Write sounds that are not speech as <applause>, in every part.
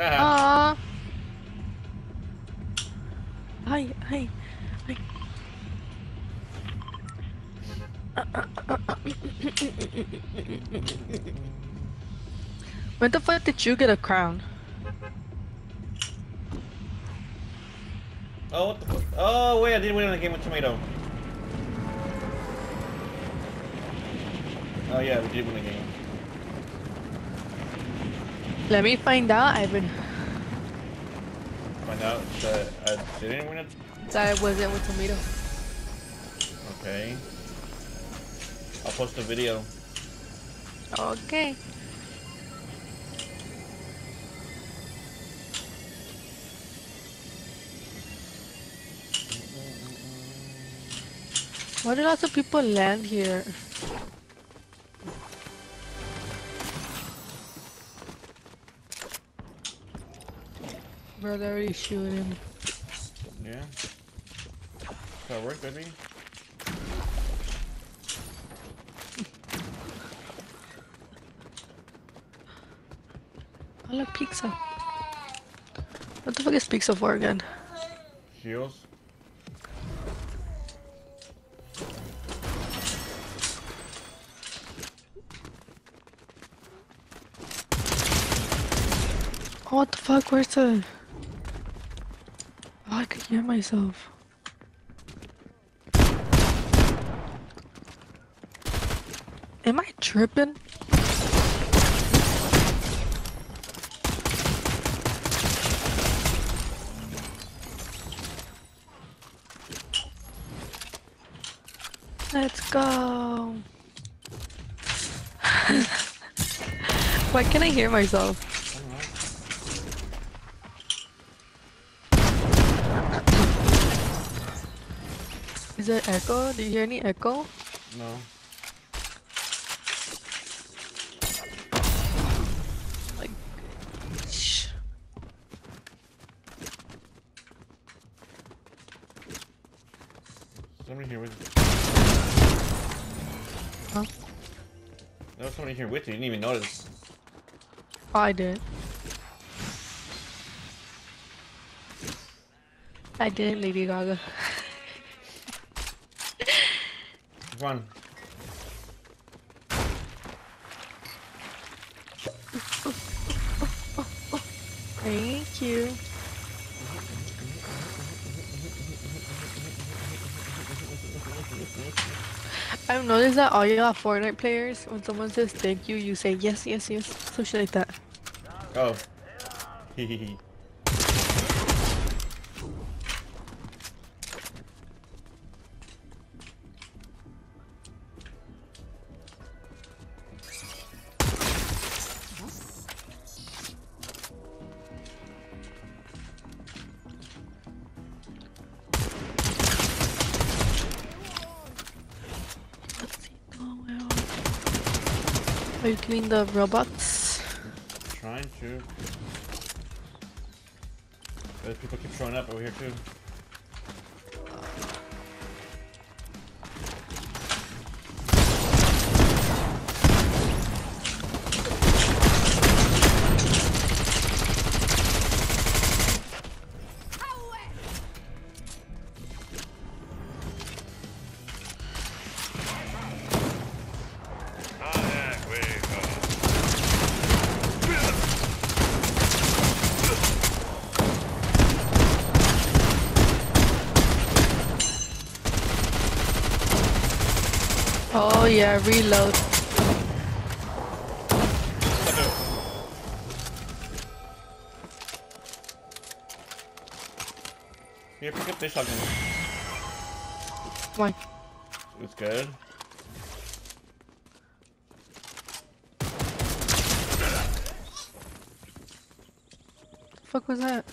<laughs> Aww. Hi, hi, hi. When the fuck did you get a crown? oh, what the fuck? Oh, wait, I didn't win in the game with tomato. Oh, yeah, we did win the game. Let me find out. I've been Find out that I didn't win it. that I wasn't with tomato. Okay. I'll post a video. Okay. Why do lots of people land here? Bro, they're already shooting. Yeah. That work, baby? I love pizza. What the fuck is pizza for again? Shields. Oh, what the fuck? Where's the... I can hear myself. Am I tripping? Let's go. <laughs> Why can't I hear myself? Is there echo? Do you hear any echo? No. Like, shh. Somebody here with you. Huh? There was somebody here with you. You didn't even notice. Oh, I did. I did, Lady Gaga. <laughs> Come on. Thank you. I've noticed that all y'all Fortnite players, when someone says thank you, you say yes, yes, yes, some shit like that. Oh. Hee hee hee. Are you killing the robots? Trying to. People keep showing up over here too. Yeah, reload. Here, pick up this shotgun. Come on. It's good. fuck was that?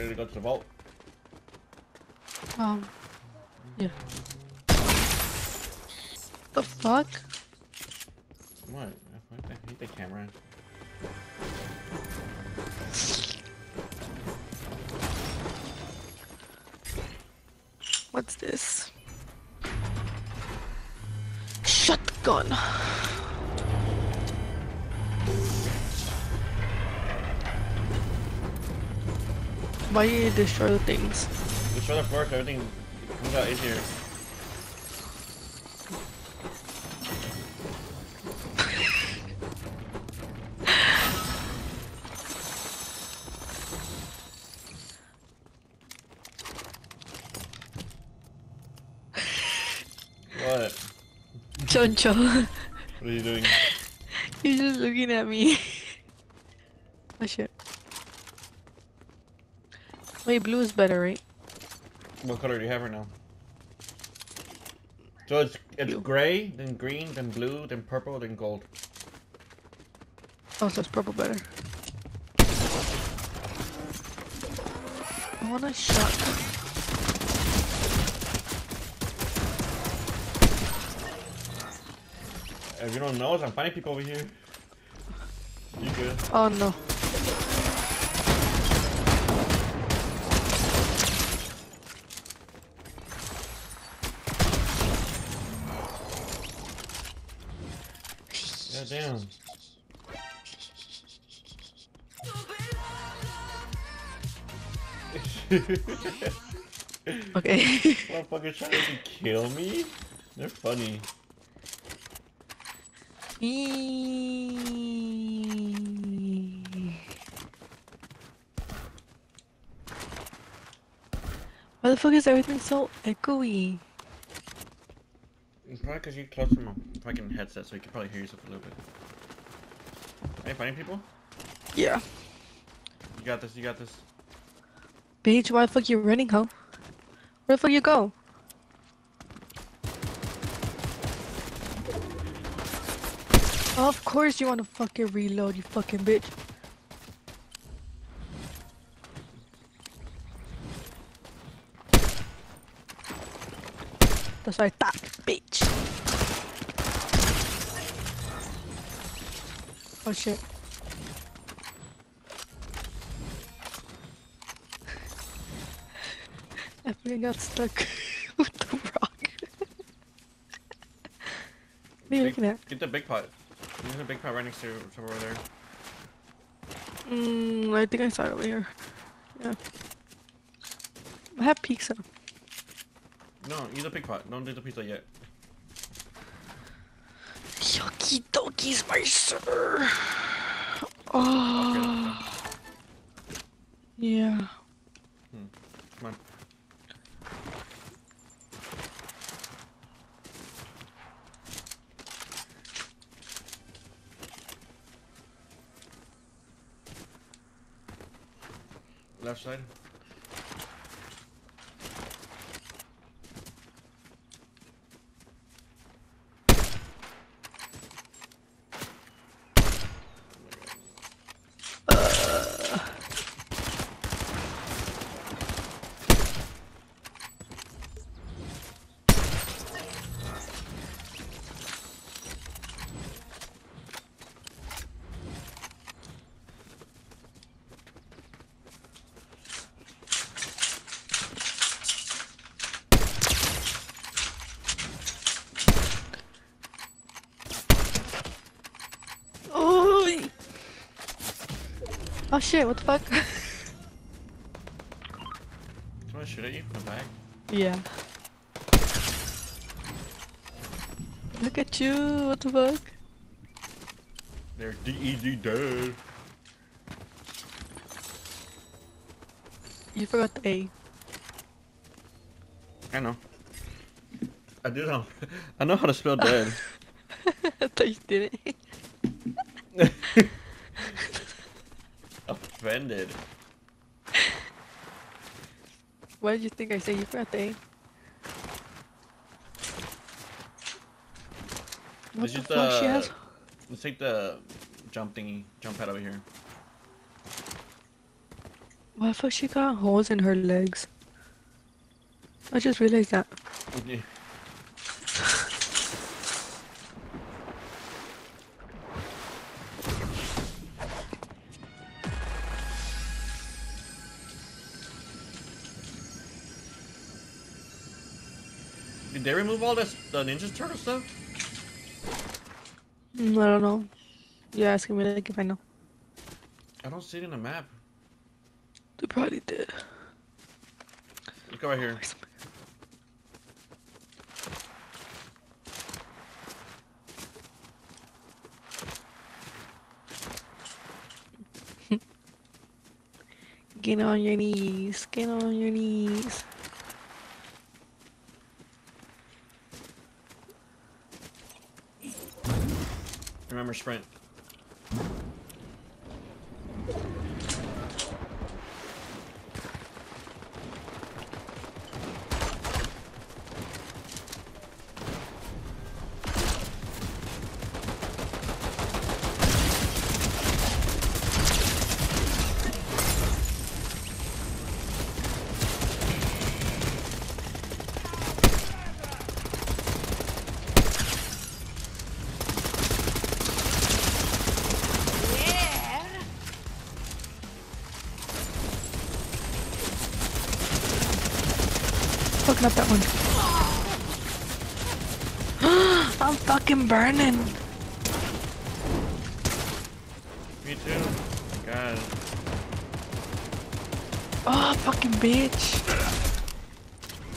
Ready to go to the vault. Um, yeah. The fuck? What? I hate the camera. What's this? shotgun. Why you destroy the things? Destroy the floor everything comes out easier. what? Choncho, What are you doing? <laughs> you're just looking at me. <laughs> oh shit. Wait, blue is better, right? What color do you have right now? So it's it's Blue. gray, then green, then blue, then purple, then gold. Oh, so it's purple better. I want a shotgun. If you don't know, I'm finding people over here. You good? Oh no. Yeah, damn. Okay. <laughs> Motherfuckers trying to kill me? They're funny. Why the fuck is everything so echoey? It's probably because you're close to my fucking headset, so you can probably hear yourself a little bit. Are you finding people? Yeah. You got this, you got this. Bitch, why the fuck you running, huh? Where the fuck you go? Of course you wanna fucking reload, you fucking bitch. That's what I thought, bitch. Oh shit. <laughs> I got stuck <laughs> with the rock. what are you looking at? Get the big pot. There's a big pot right next to to over there. Mm, I think I saw it over here. Yeah. I have pizza. No, eat the big pot. Don't do the pizza yet. Yucky dokey spicer. Oh. Yeah. Hmm. Come on. Left side. Oh. Oh shit! What the fuck? <laughs> Someone shoot at you from the back. yeah. Look at you! What the fuck? They're DED dead. You forgot the A. I know. I do know. <laughs> I know how to spell dead. <laughs> I thought you didn't. Offended. <laughs> Why did you think I said you A? What This the is fuck uh, she has? Let's take the jump thingy, jump pad over here. Why the fuck she got holes in her legs? I just realized that. <laughs> Yeah. Did they remove all this the Ninja Turtle stuff? Mm, I don't know. You're asking me like if I know. I don't see it in the map. They probably did. Let's right here. <laughs> Get on your knees. Get on your knees. Remember sprint. Fucking up that one. <gasps> I'm fucking burning. Me too. God. Oh, fucking bitch.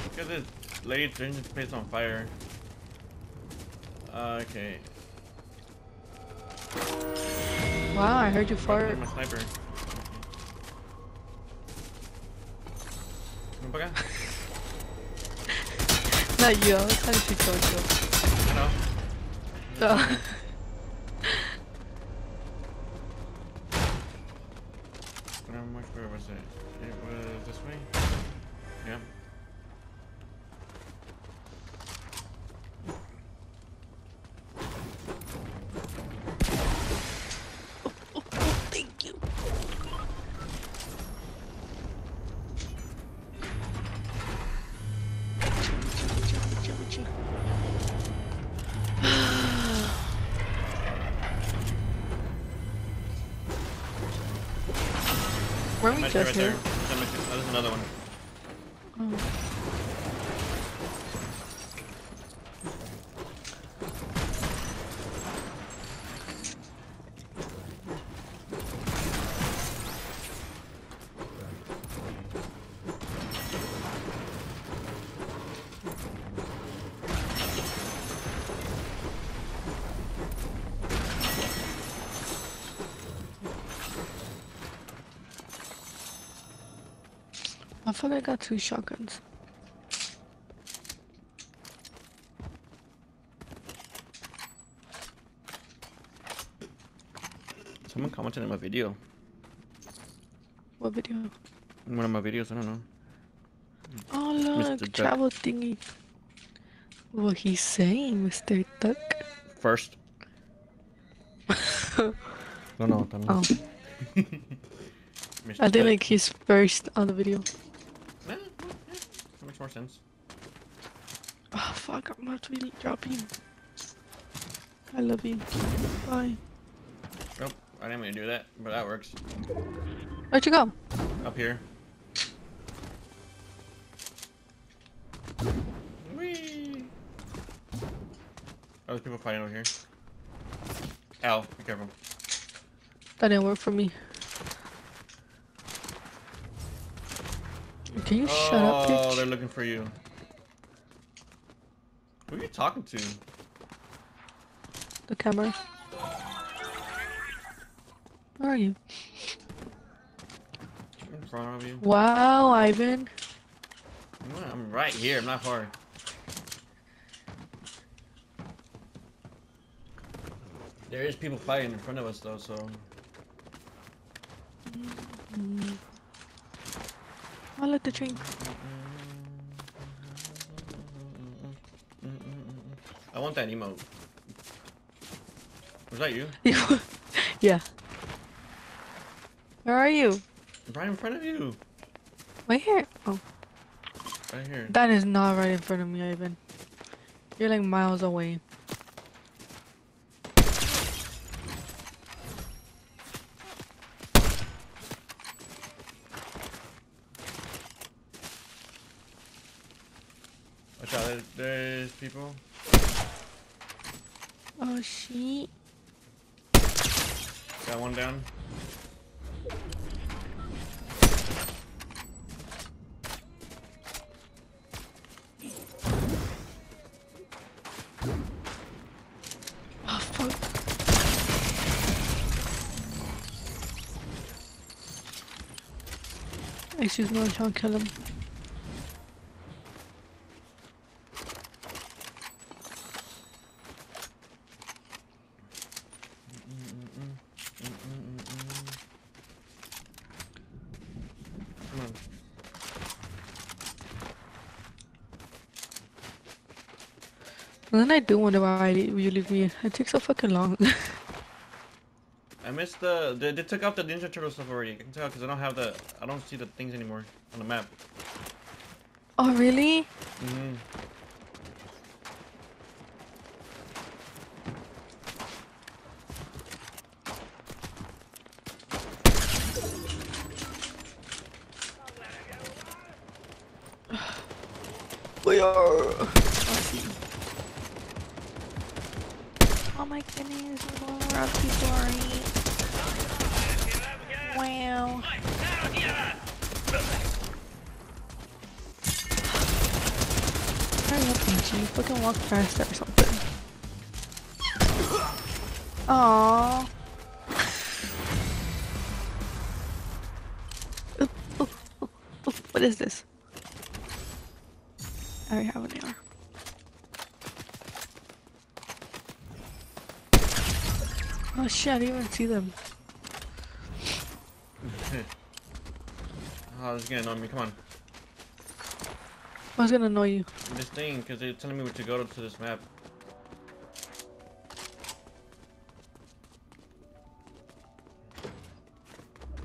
Look at this lady turning this place on fire. Uh, okay. Wow, I heard you fart. I'm a sniper. Acá. Not you, I was trying to shoot Jojo. Hello. So, How much where was it? It was this way? Yeah. Weren't we Nice just right there. here? That makes it- oh, there's another one. I feel I got two shotguns. Someone commented on my video. What video? In one of my videos, I don't know. Oh look, Duck. travel thingy. What he's saying, Mr. Duck. First. <laughs> No, no, no. Oh, <laughs> I did like his first on the video. Yeah, yeah, that makes more sense. Oh fuck, I'm about to be dropping. I love you. Bye. Nope, I didn't mean to do that, but that works. Where'd you go? Up here. Whee! Oh, there's people fighting over here. Ow, be careful. That didn't work for me. Can you shut up, Oh, they're looking for you. Who are you talking to? The camera. Where are you? In front of you. Wow, Ivan. I'm right here, I'm not far. There is people fighting in front of us though, so I'll let the drink. I want that emote. Was that you? <laughs> yeah. Where are you? Right in front of you. Right here. Oh, Right here. that is not right in front of me, Ivan. You're like miles away. Watch out, there- there's people. Oh, she. Got one down. Oh fuck. Excuse me, I'm trying to kill him. And then I do wonder why you leave me. It takes so fucking long. <laughs> I missed the, they, they took out the Ninja Turtle stuff already. I can tell because I don't have the, I don't see the things anymore on the map. oh really? Mm-hmm. <sighs> We are. My goodness, around people Wow. Hurry up, Angie. Fucking walk faster or something. Aww. What is this? I already have an AR. Oh shit, I didn't even see them. <laughs> Oh, this is getting on me. Come on. I was gonna annoy you. This thing, because they're telling me where to go to this map.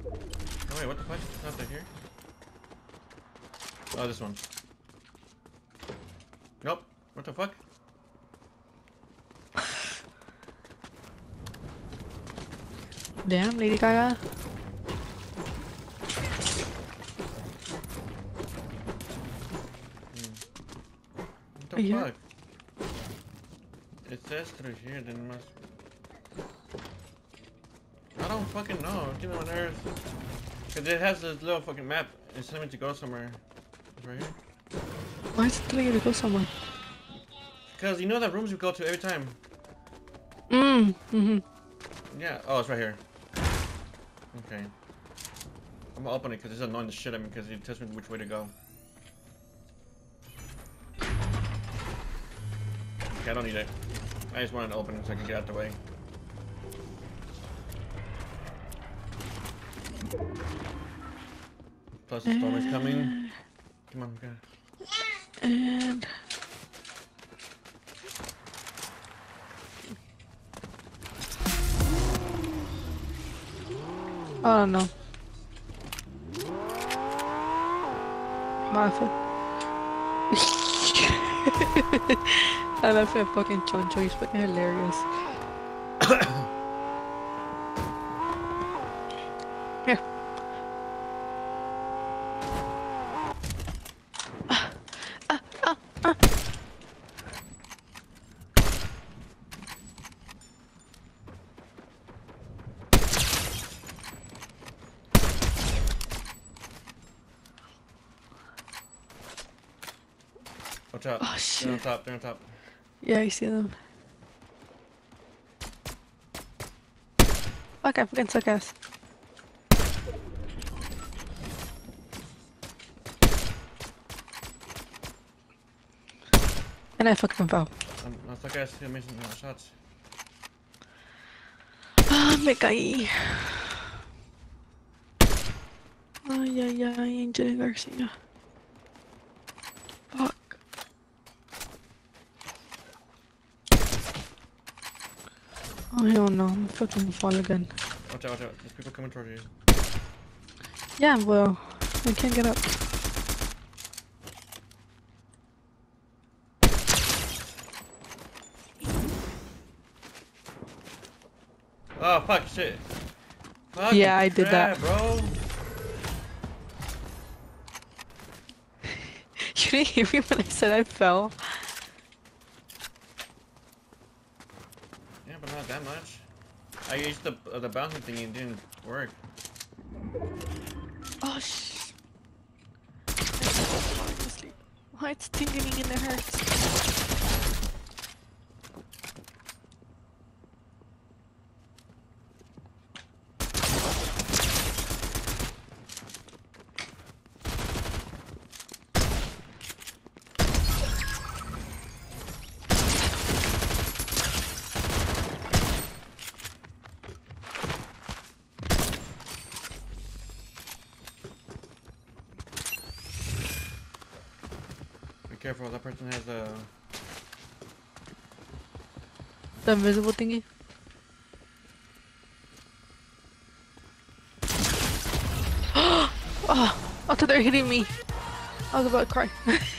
Oh wait, what the fuck? It's not there here? Oh, this one. Nope. What the fuck? Damn, Lady Gaga. What the you fuck? It says through here, then it must. I don't fucking know. Give me on earth. Cause it has this little fucking map. It's telling me to go somewhere. It's right here. Why is it telling you to go somewhere? Cause you know the rooms we go to every time. Mmm. Mm-hmm. Yeah. Oh, it's right here. Okay. I'm gonna open it because it's annoying the shit at me because it tells me which way to go. Okay, I don't need it. I just wanted to open it so I can get out the way. Plus the storm is coming. Come on, we got And I don't know. I love that fucking choncho. He's fucking hilarious. <coughs> Here. Watch out. Oh, They're on top, they're on top. Yeah, I see them. Fuck, I fucking suck ass. And I fucking fell. I'm, I'm stuck ass still missing uh, shots. Ah, me caí. Ay, ay, ay, Angel Garcia. Fuck. Oh, hell no, I'm fucking fall again. Watch out, watch out. There's people coming towards you. Yeah, well, I can't get up. Oh, fuck, shit. Fuck Yeah, I did that. bro. <laughs> You didn't hear me when I said I fell? Yeah, but not that much. I used the uh, the bouncing thing and it didn't work. Oh sh. I'm. Why it's tingling in the hurts. Careful, that person has a. The invisible thingy. oh, <gasps> I thought they were hitting me. I was about to cry. <laughs>